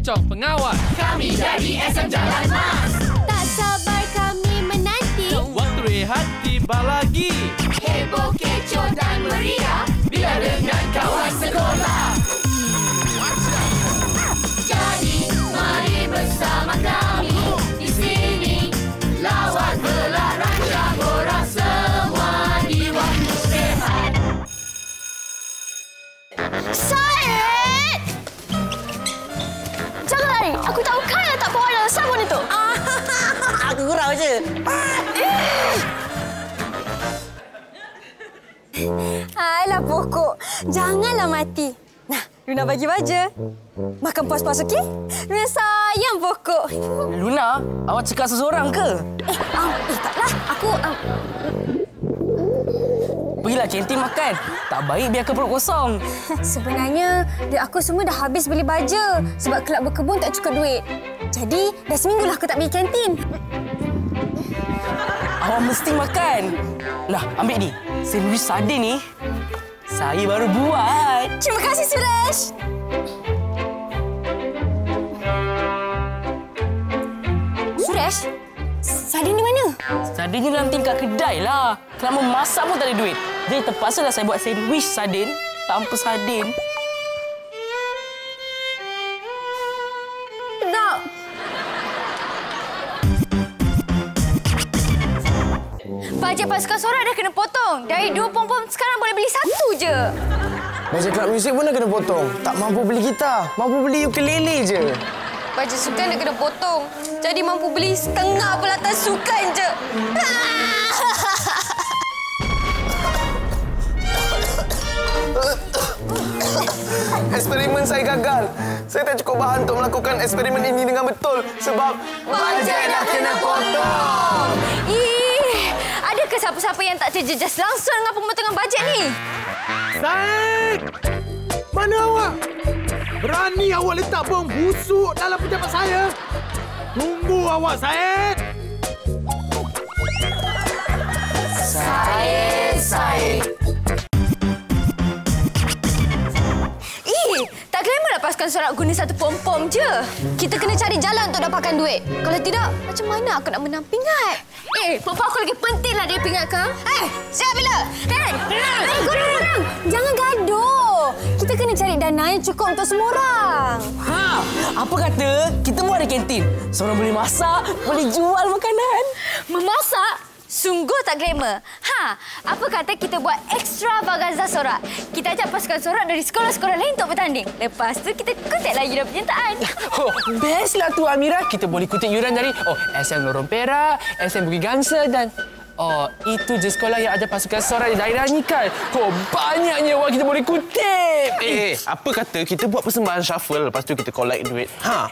Chong pengawal. Kami jadi SM Jalan Mas. Tak sabar kami menanti. Waktu rehat tiba lagi. Alah pokok. Janganlah mati. Nah, Luna bagi baja. Makan puas-puas, okey? Luna sayang pokok. Luna, awak cakap seseorang ke? Eh, um, eh taklah. Aku... Um, Pergilah kantin makan. Tak baik biarkan perut kosong. sebenarnya, duit aku semua dah habis beli baja. Sebab kelab berkebun tak cukup duit. Jadi, dah seminggu lah aku tak pergi kantin. Awak mesti makan. Lah, ambil ni. Sandwich sardin ni. Saya baru buat. Terima kasih, Suresh. Suresh, sardin di mana? Sardin ni dalam tingkat kedai lah. Selama masak pun tak ada duit. Jadi terpaksa lah saya buat sandwich sardin tanpa sardin. Bajet pasukan sorak dah kena potong. Dari dua pom-pom sekarang boleh beli satu je. Bajet kelab muzik pun dah kena potong. Tak mampu beli gitar. Mampu beli ukulele je. Bajet sukan dah kena potong. Jadi mampu beli setengah pelatan sukan je. Eksperimen saya gagal. Saya tak cukup bahan untuk melakukan eksperimen ini dengan betul. Sebab bajet dah kena potong. Siapa-siapa yang tak terjejas langsung dengan pemotongan bajet ni? Said! Mana awak? Berani awak letak bom busuk dalam pejabat saya? Tunggu awak, Said! Said, Said. Pasukan sorak guna satu pom-pom je. Kita kena cari jalan untuk dapatkan duit. Kalau tidak, macam mana aku nak menang pingat? Eh, pom aku lagi penting lah dia pingat kau. Eh, siap bila? Eh, eh, korang, korang. Jangan gaduh. Kita kena cari dana yang cukup untuk semua orang. Ha, apa kata kita buat ada kantin. Seorang boleh masak, boleh jual makanan. Memasak? Sungguh tak glamour. Ha, apa kata kita buat extravaganza sorak? Kita ajak pasukan sorak dari sekolah-sekolah lain untuk bertanding. Lepas tu kita kutip lagi dalam penyertaan. Oh, best lah tu Amira. Kita boleh kutip yuran dari oh, SM Lorong Perak, SM Bukit Gangsa dan Oh, itu je sekolah yang ada pasukan sorak di daerah ni kan? Oh, banyaknya wah kita boleh kutip. Eh, apa kata kita buat persembahan shuffle lepas tu kita collect duit. Ha.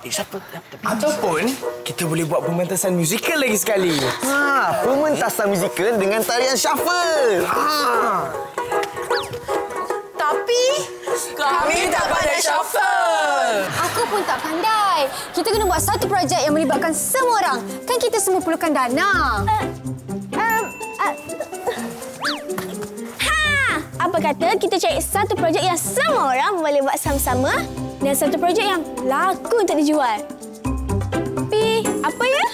Ataupun kita boleh buat pementasan musikal lagi sekali. Ha, pementasan musikal dengan tarian shuffle. Ha. Tapi Kami tak pandai shuffle. Aku pun tak pandai. Kita kena buat satu projek yang melibatkan semua orang. Kan kita semua perlukan dana. Um, kata kita cari satu projek yang semua orang boleh buat sama-sama dan satu projek yang laku untuk dijual. Tapi, apa ya?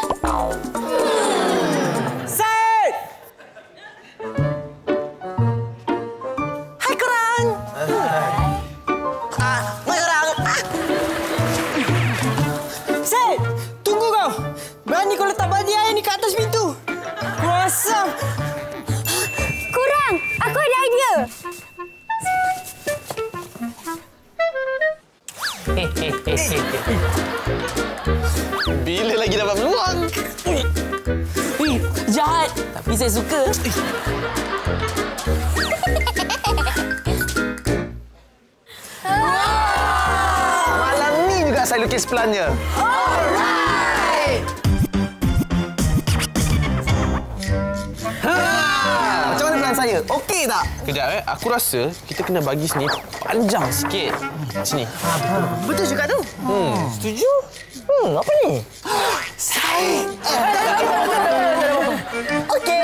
Said! Hai korang! Ah, hai korang! Ah. Said! Tunggu kau! Berani kau letak badi air ni kat atas pintu! Kuasa! Bila lagi dapat peluang? Jahat! Tapi saya suka. Malam ni juga saya lukis plannya. Alright! Saya? Okey tak? Kejap eh. Aku rasa kita kena bagi sini panjang sikit. Sini. Betul juga tu. Hmm. Setuju? Hmm, apa ni? Okey.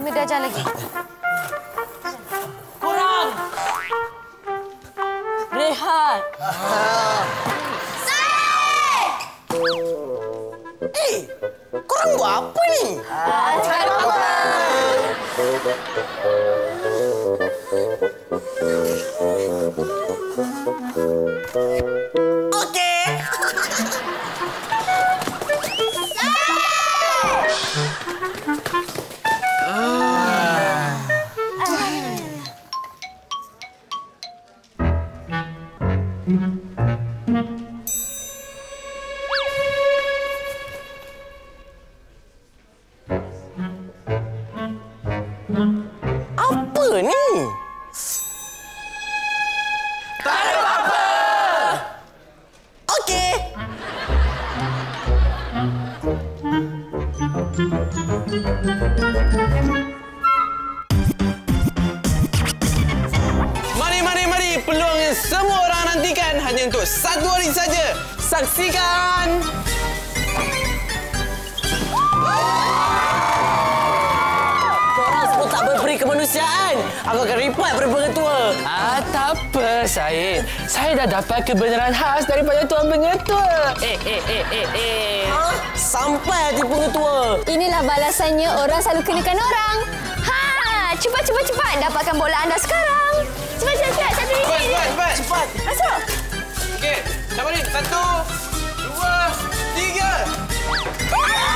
Medajan lagi. Eh, korang buat apa ni? Okey. Apa Mari, mari, mari. Peluang yang semua orang nantikan hanya untuk satu hari saja. Saksikan. Korang semua tak berperi kemanusiaan kan? Aku akan report pada pengetua. Ah, tak apa, Syed. Saya dah dapat kebenaran khas daripada tuan pengetua. Eh, eh, eh, eh, eh. Ha? Sampai hati pengetua. Inilah balasannya orang selalu kenakan orang. Ha! Cepat, cepat, cepat. Dapatkan bola anda sekarang. Cepat, cepat, cepat. Cepat, cepat, cepat. cepat. cepat. Masuk. Okey, sabar ni. Satu, dua, tiga. Ah!